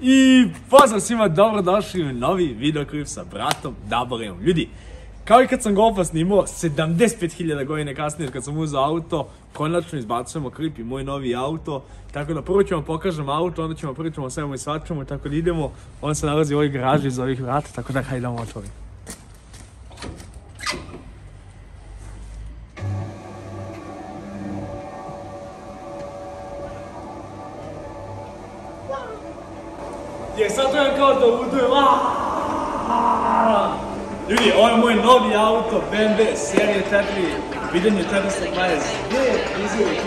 I pozdrav svima, dobrodošli u novi videoklip sa bratom Daborijom. Ljudi, kao i kad sam golfa snimao, 75.000 godine kasnije kad sam uzao auto, konačno izbacujemo klip i moj novi auto. Tako da prvo ćemo pokažem auto, onda ćemo prvo ćemo sve i svačamo, tako da idemo. On se nalazi u ovoj garaži iz ovih vrata, tako da hajde da otvorim. je sad gledam kao da ludujem. Ljudi, ovo je moj novi auto, BMW, serije 4, videnje 420. Gdje je izvijek,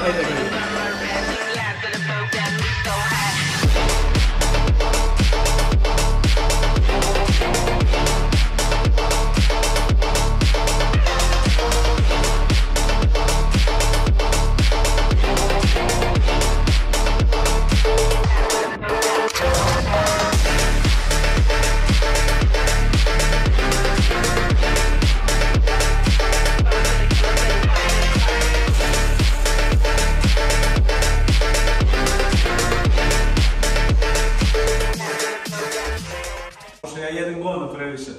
hajde 420. godinu previše.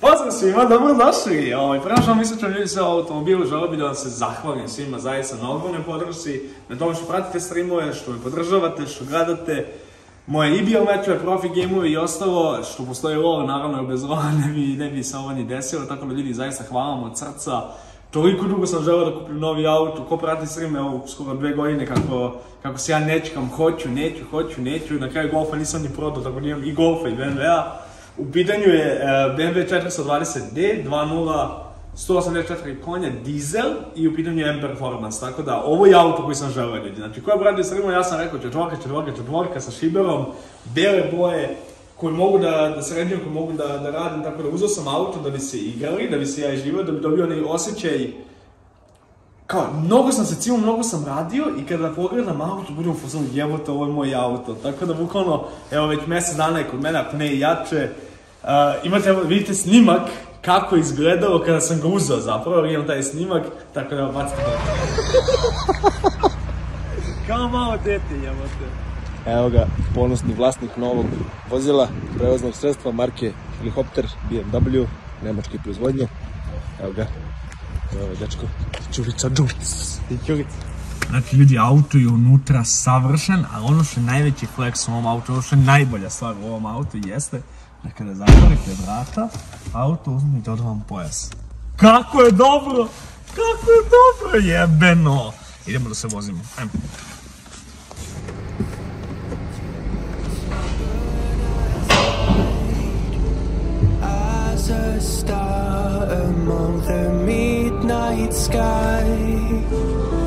Pozdrav svima, dobro došli. Ovaj, prvo što mislim ću ljudi sa automobilu, želio bih da vam se zahvalim svima zaista na ogromnoj podršci, na tome što pratite streamove, što me podržavate, što gledate moje i biometre, profi gameove i ostalo, što postoji ovo, naravno bez lola ne bi, ne bi se ovo ni desilo, tako da ljudi zaista hvala vam od srca. Toliko dugo sam želeo da kupim novi auto, ko prati stream, evo skoro dve godine kako, kako se ja nečekam, hoću, neću, hoću, neću, na kraju golfa nisam ni prodao, tako nijem i golfa i BMW-a. U pitanju je BMW 420D 2.0 184 konja, dizel i u pitanju je M-Performance, tako da ovo je auto koji sam želeo ljudi. Znači, ko je bradio streamao, ja sam rekao četvorka, četvorka, četvorka sa šiberom, bele boje, koji mogu da, da sređujem, koji mogu da, da radim, tako da uzeo sam auto da bi se igrali, da bi se ja živio, da bi dobio onaj osjećaj kao, mnogo sam se cimo, mnogo sam radio i kada pogledam auto, budem u fazonu, jebote, ovo je moj auto. Tako da, bukvalno, evo, već mjesec dana je kod mene, ako ne jače. Uh, imate, vidite snimak kako je izgledalo kada sam ga uzeo zapravo, jer imam taj snimak, tako da, bacite Kao malo dete, jebote. Evo ga, ponosni vlasnik novog vozila, prevoznog sredstva marke Helikopter BMW, nemačke proizvodnje. Evo ga, evo je dečko, Čurica Džuc. I Čurica. Znači, ljudi, auto je unutra savršen, a ono što je najveći flex u ovom autu, ono što je najbolja stvar u ovom autu jeste da kada zatvorite vrata, auto uzmite od vam pojas. Kako je dobro! Kako je dobro, jebeno! Idemo da se vozimo, ajmo. a star among the midnight sky.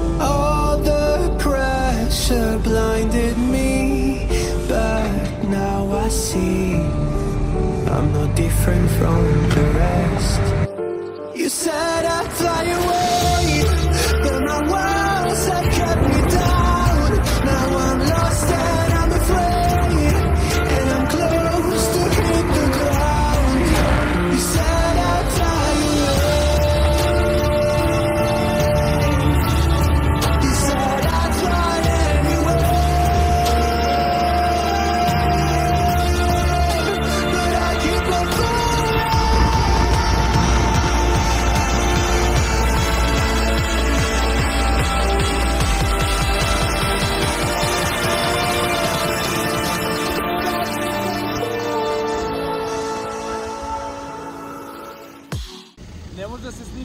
Pressure blinded me, but now I see I'm no different from the rest. You said I'd fly away,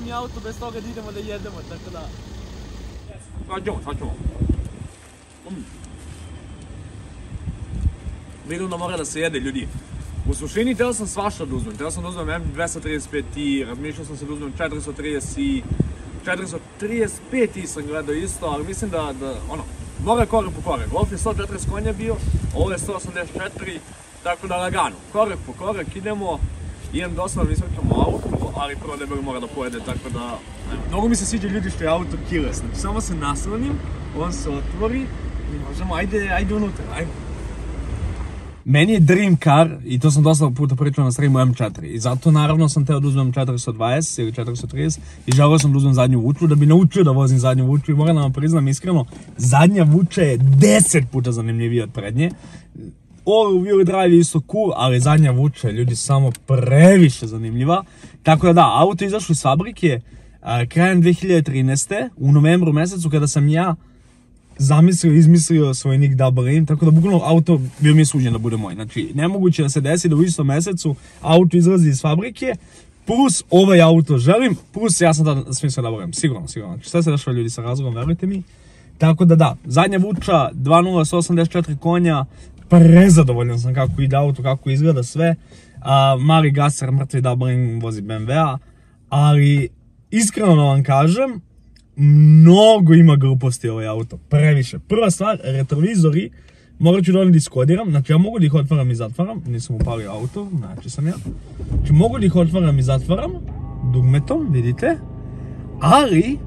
snimi auto bez toga da idemo da jedemo, tako da... Sad ćemo, sad ćemo. Mm. Vidim da mora da se jede, ljudi. U suštini teo sam svašta da uzmem. Teo sam da uzmem M235i, razmišljao sam se da uzmem 430i, 435i sam gledao isto, ali mislim da, ono, mora korak po korak. Golf je 140 konja bio, ovo je 184, tako da lagano. Korak po korak idemo, imam dosta da isvrćamo auto, ali prvo debel mora da pojede, tako da... Mnogo mi se sviđa ljudi što je auto keyless, znači samo se naslonim, on se otvori i možemo, ajde, ajde unutra, ajmo. meni je dream car, i to sam dosta puta pričao na streamu M4, i zato naravno sam teo da uzmem 420 ili 430 i želeo sam da uzmem zadnju vuču da bi naučio da vozim zadnju vuču i moram da vam priznam iskreno, zadnja vuča je 10 puta zanimljivija od prednje. All wheel drive je isto cool, ali zadnja vuča je ljudi samo previše zanimljiva. Tako da da, auto izašlo iz fabrike a, krajem 2013. u novembru mesecu kada sam ja zamislio, izmislio svoj nick Double Aim, tako da bukvalno auto bio mi je suđen da bude moj. Znači, nemoguće da se desi da u istom mesecu auto izlazi iz fabrike, plus ovaj auto želim, plus ja sam tada smislio Double Aim, sigurno, sigurno. Znači, šta se dešava ljudi sa razlogom, verujte mi. Tako da da, zadnja vuča, 2.084 konja, prezadovoljan sam kako ide auto, kako izgleda sve. A, mali gaser, mrtvi Double Aim vozi BMW-a, ali iskreno vam kažem, mnogo ima gluposti ovaj auto, previše. Prva stvar, retrovizori, morat ću da oni da iskodiram, znači ja mogu da ih otvaram i zatvaram, nisam upalio auto, znači sam ja. Znači mogu da ih otvaram i zatvaram, dugmetom, vidite, ali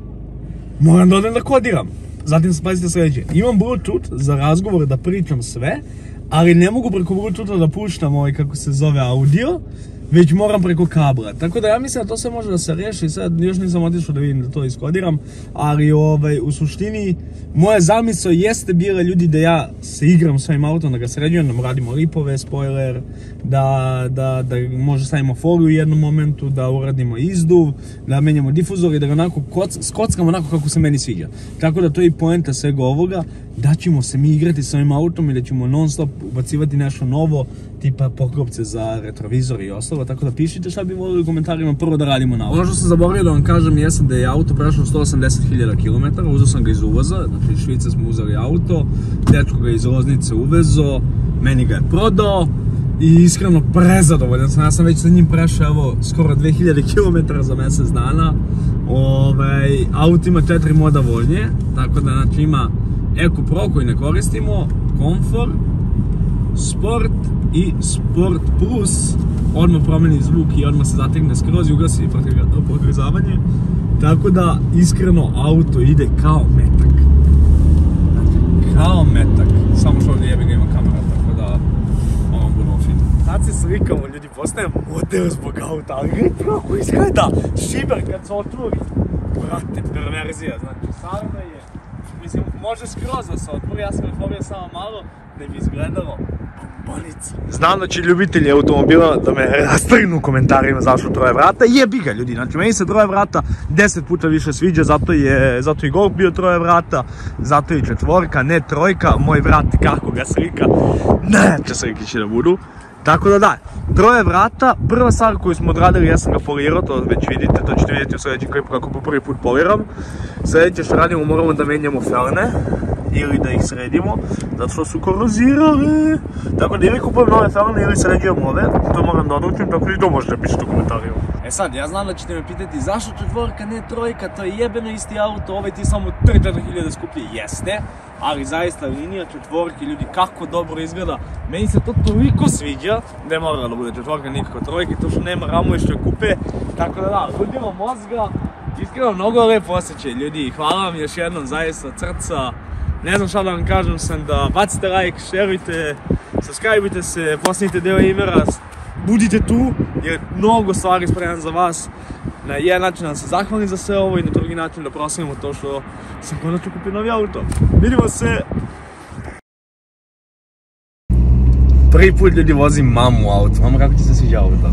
moram da odem da kodiram. Zatim pazite sljedeće, imam bluetooth za razgovor da pričam sve, ali ne mogu preko bluetootha da puštam ovaj kako se zove audio, već moram preko kabla. Tako da ja mislim da to sve može da se riješi, sad još nisam otišao da vidim da to iskodiram, ali ovaj, u suštini moja zamisao jeste bila ljudi da ja se igram s ovim autom, da ga sređujem, da radimo lipove, spoiler, da, da, da možda stavimo foliju u jednom momentu, da uradimo izduv, da menjamo difuzor i da ga onako koc, skockamo onako kako se meni sviđa. Tako da to je i poenta svega ovoga, da ćemo se mi igrati s ovim autom i da ćemo non stop ubacivati nešto novo, tipa poklopce za retrovizor i ostalo, tako da pišite šta bi volili u komentarima prvo da radimo na auto. Ono što sam zaboravio da vam kažem jeste da je auto prešlo 180.000 km, uzeo sam ga iz uvoza, znači iz Švice smo uzeli auto, dečko ga iz Loznice uvezo, meni ga je prodao i iskreno prezadovoljan sam, ja sam već sa njim prešao evo skoro 2000 km za mjesec dana. Ovaj, auto ima četiri moda vožnje, tako da znači ima Eco Pro koji ne koristimo, Comfort, Sport i Sport Plus. Odmah promeni zvuk i odmah se zategne skroz i ugasi pregrizavanje. Tako da, iskreno, auto ide kao metak. Znači, kao metak. Samo što ovdje jebi ga ima kamera, tako da ono budemo fino. Sad se slikamo, ljudi, postaje model zbog auta, ali gledajte kako izgleda šiber kad se otvori. Brate, perverzija, znači, stvarno je Mislim, može skroz da se otvori, ja sam otvorio samo malo da bi izgledalo bombonica. Znam da će ljubitelji automobila da me rastrgnu u komentarima zašto troje vrata. Jebi ga ljudi, znači meni se troje vrata 10 puta više sviđa, zato je, zato i Golf bio troje vrata, zato je četvorka, ne trojka, moj vrat kako ga slika, ne, će slike će da budu. Tako da da, troje vrata, prva stvar koju smo odradili, ja sam ga polirao, to već vidite, to ćete vidjeti u sljedećem klipu kako po prvi put poliram. Sljedeće što radimo, moramo da menjamo felne, ili da ih sredimo, zato što su korozirale. Tako da ili kupujem nove felne ili sređujem ove, to moram da odlučim, tako i to možete pisati u komentarima. E sad, ja znam da ćete me pitati zašto četvorka, ne trojka, to je jebeno isti auto, ovaj ti samo 3-4 skuplje, jeste, ali zaista linija četvorke, ljudi, kako dobro izgleda. Meni se to toliko sviđa, ne mora da bude četvorka, nikako trojke, to što nema ramovišće kupe, tako da da, ludimo mozga, iskreno mnogo lepo osjećaj, ljudi, hvala vam još jednom, zaista, od srca, ne znam šta da vam kažem sam da bacite like, šerujte, subscribeujte se, postanite deo Imera, budite tu jer mnogo stvari spremam za vas. Na jedan način da se zahvalim za sve ovo i na drugi način da proslavimo to što sam konačno kupio novi auto. Vidimo se! Prvi put ljudi vozim mamu auto. Mama, kako ti se sviđa auto?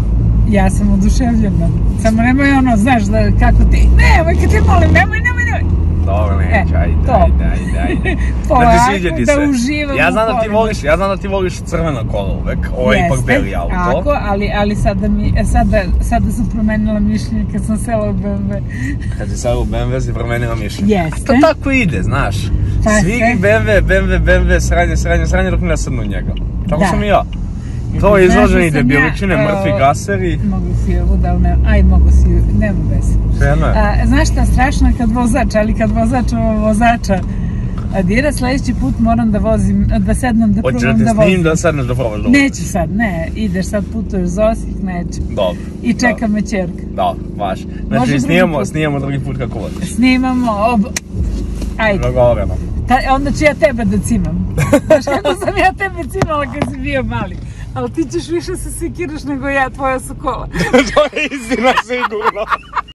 Ja sam oduševljena. Samo nemoj ono, znaš, da, kako ti, nemoj, kad te molim, nemoj, nemoj, nemoj. Dobro, neće, E, ajde, to. ajde, ajde, ajde. Polako, sviđa da se. uživam Ja znam da ti voliš, ja znam da ti voliš crveno kolo uvek. Ovo je ipak beli auto. Tako, ali, ali sada, mi, e, sada, sada sam promenila mišljenje kad sam sela u BMW. Kad si sad u BMW si promenila mišljenje. Jeste. To tako ide, znaš. Svi. BMW, BMW, BMW, sranje, sranje, sranje dok ne sednu u njega. Tako Da. sam i ja. To je da izloženi debiličine, ja, mrtvi e, gaseri. Mogu si ovu da ne, aj mogu si, jedno je. A, znaš šta strašno je kad vozač, ali kad vozač ovo vozača a dira sljedeći put moram da vozim, da sednem da Hoćeš da probam te da snim vozim. da sedneš da probaš da voziš? Neću sad, ne, ideš sad putuješ za Osijek, neću. Dobro. I čeka me čerka. Dobro, vaš. Može Znači drugi snijemo, put. snijemo drugi put kako voziš. Snimamo, ob... Ajde, Dogovoreno. ta, onda ću ja tebe da cimam. Znaš kako sam ja tebe cimala kad si bio mali. Ал ти ќеш више се секираш него ја твоја сокола. Тоа е истина сигурно.